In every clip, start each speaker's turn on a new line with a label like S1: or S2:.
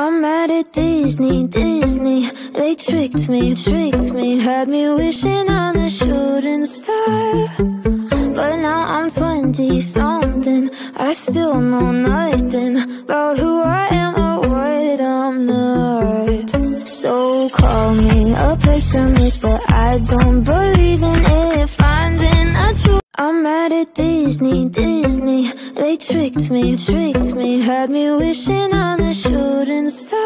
S1: I'm mad at Disney, Disney. They tricked me, tricked me. Had me wishing on a shooting star. But now I'm 20-something I still know nothing About who I am or what I'm not. So call me a pessimist But I don't believe in it. Finding a truth I'm mad at Disney, Disney. They tricked me, tricked me. Had me wishing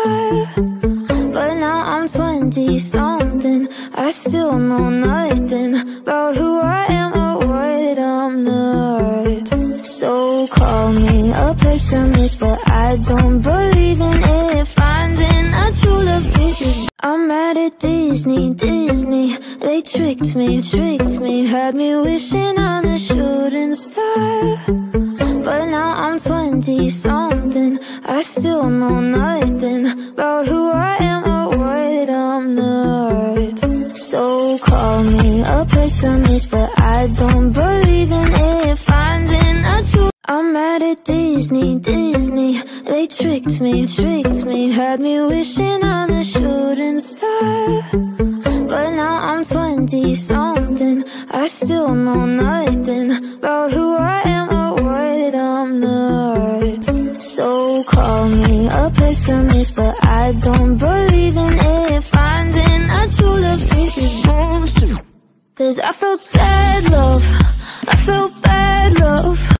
S1: But now I'm 20-something I still know nothing About who I am or what I'm not. So call me a pessimist But I don't believe in it Finding a true love is I'm mad at Disney, Disney. They tricked me, tricked me. Had me wishing on I'm 20-something I still know nothing About who I am or what I'm not. So call me a pessimist But I don't believe in it Finding a true I'm mad at Disney, Disney. They tricked me, tricked me. Had me wishing on a shooting star But now I'm 20-something I still know nothing Call me a pessimist But I don't believe in it. Finding a true love is bullshit. Cause I felt sad love. I felt bad love